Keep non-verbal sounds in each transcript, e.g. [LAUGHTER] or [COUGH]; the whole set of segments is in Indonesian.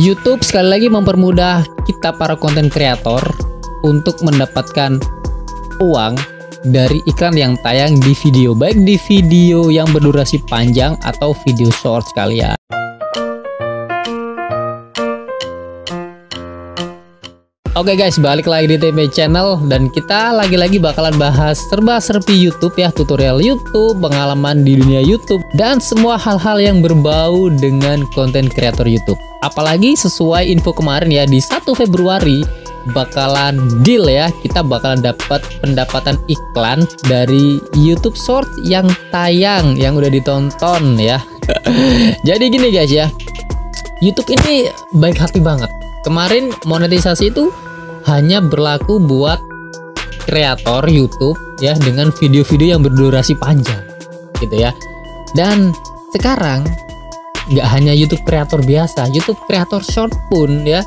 YouTube sekali lagi mempermudah kita para konten kreator untuk mendapatkan uang dari iklan yang tayang di video baik di video yang berdurasi panjang atau video short sekalian. Oke guys, balik lagi di TP Channel dan kita lagi-lagi bakalan bahas serba-serbi YouTube ya, tutorial YouTube, pengalaman di dunia YouTube dan semua hal-hal yang berbau dengan konten kreator YouTube. Apalagi sesuai info kemarin ya di 1 Februari bakalan deal ya, kita bakalan dapat pendapatan iklan dari YouTube Short yang tayang yang udah ditonton ya. [LAUGHS] Jadi gini guys ya. YouTube ini baik hati banget Kemarin monetisasi itu hanya berlaku buat kreator YouTube ya dengan video-video yang berdurasi panjang gitu ya. Dan sekarang nggak hanya YouTube kreator biasa, YouTube kreator short pun ya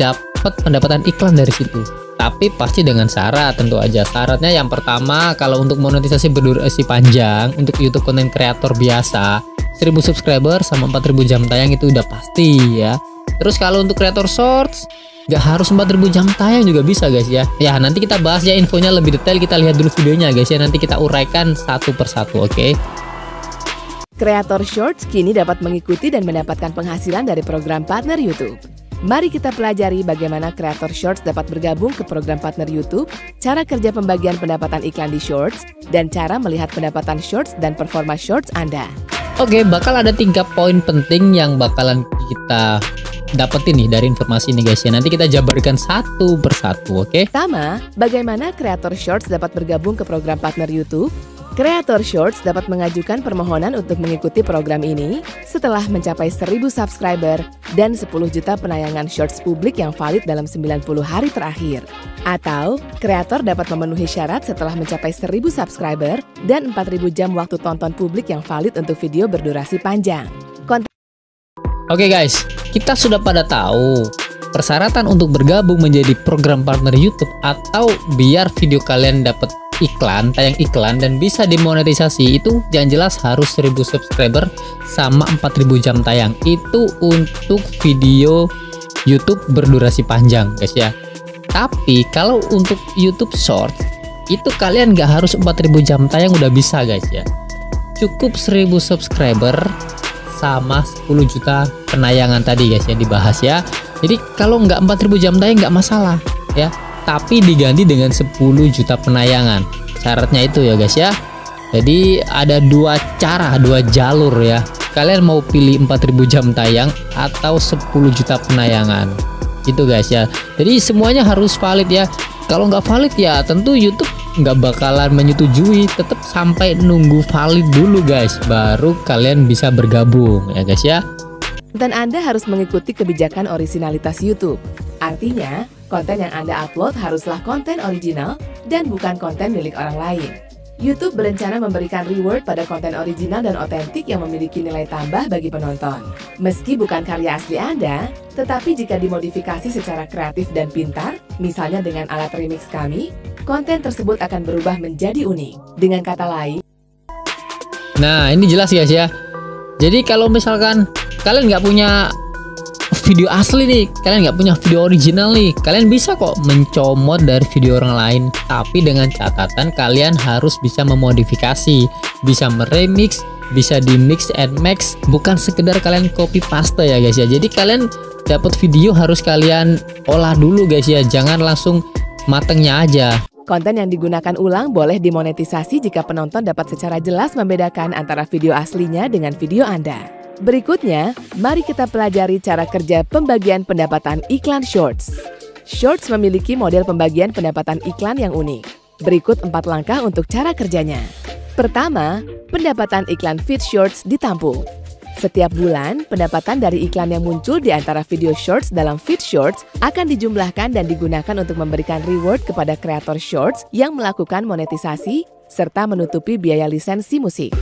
dapat pendapatan iklan dari situ. Tapi pasti dengan syarat tentu aja. Syaratnya yang pertama kalau untuk monetisasi berdurasi panjang untuk YouTube konten kreator biasa 1000 subscriber sama 4000 jam tayang itu udah pasti ya Terus kalau untuk kreator shorts Gak harus 4000 jam tayang juga bisa guys ya Ya nanti kita bahas ya infonya lebih detail Kita lihat dulu videonya guys ya Nanti kita uraikan satu persatu oke okay? Kreator Shorts kini dapat mengikuti dan mendapatkan penghasilan dari program partner YouTube. Mari kita pelajari bagaimana kreator Shorts dapat bergabung ke program partner YouTube, cara kerja pembagian pendapatan iklan di Shorts, dan cara melihat pendapatan Shorts dan performa Shorts Anda. Oke, bakal ada tiga poin penting yang bakalan kita dapetin nih dari informasi ini guys ya. Nanti kita jabarkan satu persatu, oke? Okay? Pertama, bagaimana kreator Shorts dapat bergabung ke program partner YouTube? Kreator Shorts dapat mengajukan permohonan untuk mengikuti program ini setelah mencapai 1000 subscriber dan 10 juta penayangan Shorts publik yang valid dalam 90 hari terakhir. Atau, kreator dapat memenuhi syarat setelah mencapai 1000 subscriber dan 4000 jam waktu tonton publik yang valid untuk video berdurasi panjang. Oke okay guys, kita sudah pada tahu persyaratan untuk bergabung menjadi program partner YouTube atau biar video kalian dapat iklan, tayang iklan dan bisa dimonetisasi itu yang jelas harus 1000 subscriber sama 4000 jam tayang. Itu untuk video YouTube berdurasi panjang, guys ya. Tapi kalau untuk YouTube Short itu kalian nggak harus 4000 jam tayang udah bisa, guys ya. Cukup 1000 subscriber sama 10 juta penayangan tadi guys ya dibahas ya. Jadi kalau nggak 4000 jam tayang nggak masalah ya. Tapi diganti dengan 10 juta penayangan. Syaratnya itu ya guys ya. Jadi ada dua cara dua jalur ya. Kalian mau pilih 4000 jam tayang atau 10 juta penayangan. Itu guys ya. Jadi semuanya harus valid ya. Kalau nggak valid ya tentu YouTube nggak bakalan menyetujui tetap sampai nunggu valid dulu guys baru kalian bisa bergabung ya guys ya dan Anda harus mengikuti kebijakan originalitas YouTube artinya Konten yang Anda upload haruslah konten original dan bukan konten milik orang lain. YouTube berencana memberikan reward pada konten original dan otentik yang memiliki nilai tambah bagi penonton. Meski bukan karya asli Anda, tetapi jika dimodifikasi secara kreatif dan pintar, misalnya dengan alat remix kami, konten tersebut akan berubah menjadi unik. Dengan kata lain, Nah, ini jelas guys ya. Jadi kalau misalkan kalian nggak punya video asli nih kalian nggak punya video original nih kalian bisa kok mencomot dari video orang lain. Tapi dengan catatan kalian harus bisa memodifikasi bisa meremix bisa di mix and match bukan sekedar kalian copy paste ya guys ya. Jadi kalian dapat video harus kalian olah dulu guys ya. Jangan langsung matengnya aja Konten yang digunakan ulang boleh dimonetisasi jika penonton dapat secara jelas membedakan antara video aslinya dengan video Anda. Berikutnya, mari kita pelajari cara kerja pembagian pendapatan iklan Shorts. Shorts memiliki model pembagian pendapatan iklan yang unik. Berikut empat langkah untuk cara kerjanya. Pertama, pendapatan iklan feed Shorts ditampung. Setiap bulan, pendapatan dari iklan yang muncul di antara video shorts dalam feed shorts akan dijumlahkan dan digunakan untuk memberikan reward kepada kreator shorts yang melakukan monetisasi serta menutupi biaya lisensi musik.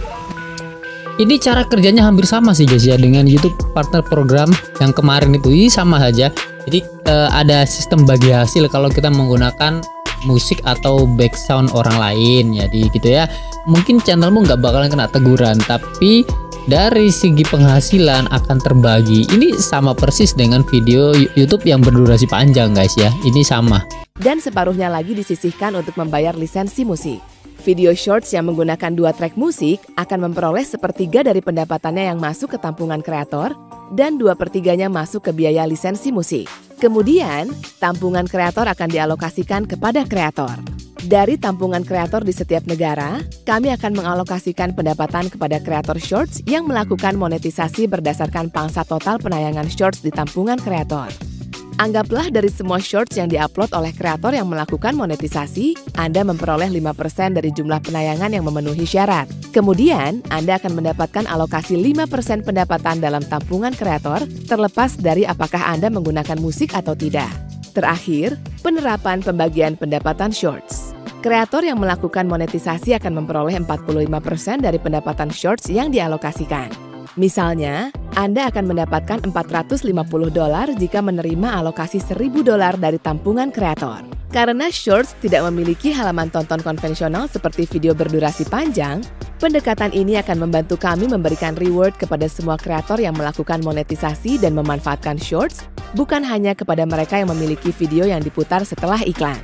Ini cara kerjanya hampir sama sih guys ya dengan YouTube partner program yang kemarin itu ini sama saja. Jadi uh, ada sistem bagi hasil kalau kita menggunakan musik atau background orang lain jadi gitu ya. Mungkin channelmu nggak bakalan kena teguran tapi dari segi penghasilan akan terbagi. Ini sama persis dengan video YouTube yang berdurasi panjang guys ya. Ini sama. Dan separuhnya lagi disisihkan untuk membayar lisensi musik. Video shorts yang menggunakan dua track musik akan memperoleh sepertiga dari pendapatannya yang masuk ke tampungan kreator dan dua pertiganya masuk ke biaya lisensi musik. Kemudian, tampungan kreator akan dialokasikan kepada kreator. Dari tampungan kreator di setiap negara, kami akan mengalokasikan pendapatan kepada kreator shorts yang melakukan monetisasi berdasarkan pangsa total penayangan shorts di tampungan kreator. Anggaplah dari semua shorts yang diupload oleh kreator yang melakukan monetisasi, Anda memperoleh 5% dari jumlah penayangan yang memenuhi syarat. Kemudian, Anda akan mendapatkan alokasi 5% pendapatan dalam tampungan kreator, terlepas dari apakah Anda menggunakan musik atau tidak. Terakhir, penerapan pembagian pendapatan shorts. Kreator yang melakukan monetisasi akan memperoleh 45% dari pendapatan shorts yang dialokasikan. Misalnya, Anda akan mendapatkan 450 dolar jika menerima alokasi 1000 dolar dari tampungan kreator. Karena shorts tidak memiliki halaman tonton konvensional seperti video berdurasi panjang, pendekatan ini akan membantu kami memberikan reward kepada semua kreator yang melakukan monetisasi dan memanfaatkan shorts, bukan hanya kepada mereka yang memiliki video yang diputar setelah iklan.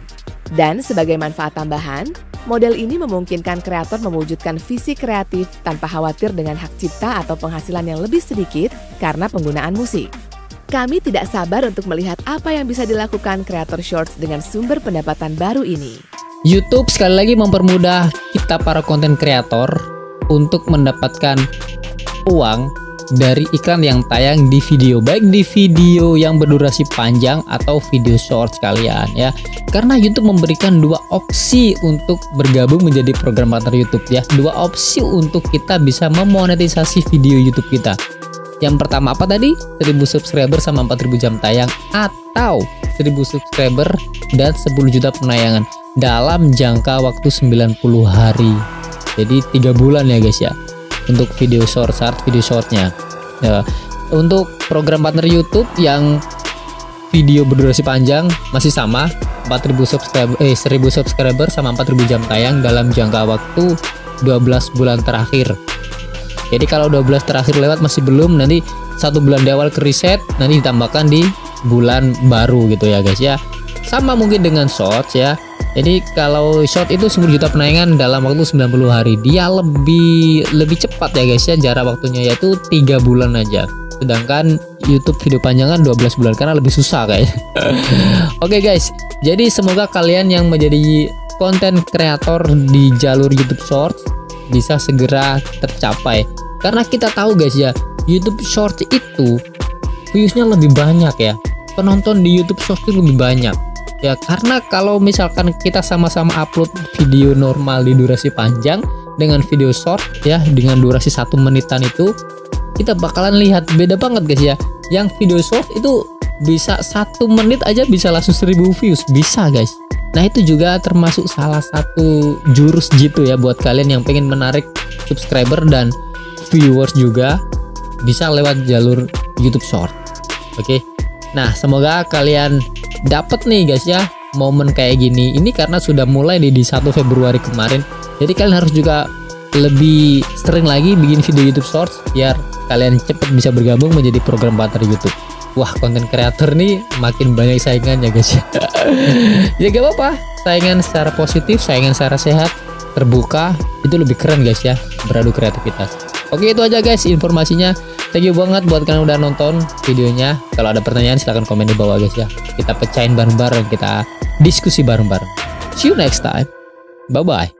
Dan sebagai manfaat tambahan, model ini memungkinkan kreator mewujudkan visi kreatif tanpa khawatir dengan hak cipta atau penghasilan yang lebih sedikit karena penggunaan musik. Kami tidak sabar untuk melihat apa yang bisa dilakukan kreator shorts dengan sumber pendapatan baru ini. YouTube sekali lagi mempermudah kita para konten kreator untuk mendapatkan uang dari iklan yang tayang di video baik di video yang berdurasi panjang atau video short sekalian ya. Karena YouTube memberikan dua opsi untuk bergabung menjadi program partner YouTube ya. Dua opsi untuk kita bisa memonetisasi video YouTube kita. Yang pertama apa tadi? 1000 subscriber sama 4000 jam tayang atau 1000 subscriber dan 10 juta penayangan dalam jangka waktu 90 hari. Jadi tiga bulan ya guys ya untuk video short short video shortnya. Ya, untuk program partner YouTube yang video berdurasi panjang masih sama 4000 subscriber eh 1000 subscriber sama 4000 jam tayang dalam jangka waktu 12 bulan terakhir. Jadi kalau 12 terakhir lewat masih belum nanti satu bulan di awal ke reset nanti ditambahkan di bulan baru gitu ya guys ya. Sama mungkin dengan shorts ya jadi kalau short itu 10 juta penayangan dalam waktu 90 hari. Dia lebih lebih cepat ya guys ya jarak waktunya yaitu tiga bulan aja. Sedangkan YouTube video panjangan 12 bulan karena lebih susah kayak. [LAUGHS] Oke okay guys, jadi semoga kalian yang menjadi konten kreator di jalur YouTube Shorts bisa segera tercapai. Karena kita tahu guys ya, YouTube Shorts itu viewsnya lebih banyak ya. Penonton di YouTube Shorts itu lebih banyak ya karena kalau misalkan kita sama-sama upload video normal di durasi panjang dengan video short ya dengan durasi satu menitan itu kita bakalan lihat. Beda banget guys ya. Yang video short itu bisa satu menit aja bisa langsung seribu views. Bisa guys. Nah itu juga termasuk salah satu jurus gitu ya buat kalian yang pengen menarik subscriber dan viewers juga bisa lewat jalur YouTube Short. Oke. Okay? nah semoga kalian dapat nih guys ya momen kayak gini. Ini karena sudah mulai di, di 1 Februari kemarin. Jadi kalian harus juga lebih sering lagi bikin video YouTube Shorts biar kalian cepet bisa bergabung menjadi program partner YouTube. Wah konten kreator nih makin banyak saingan ya guys ya. [LAUGHS] Ya gak apa-apa. Saingan secara positif saingan secara sehat terbuka itu lebih keren guys ya beradu kreativitas. Oke itu aja guys informasinya Thank you banget buat kalian udah nonton videonya. Kalau ada pertanyaan silahkan komen di bawah guys ya. Kita pecahin bareng-bareng, kita diskusi bareng-bareng. See you next time. Bye-bye.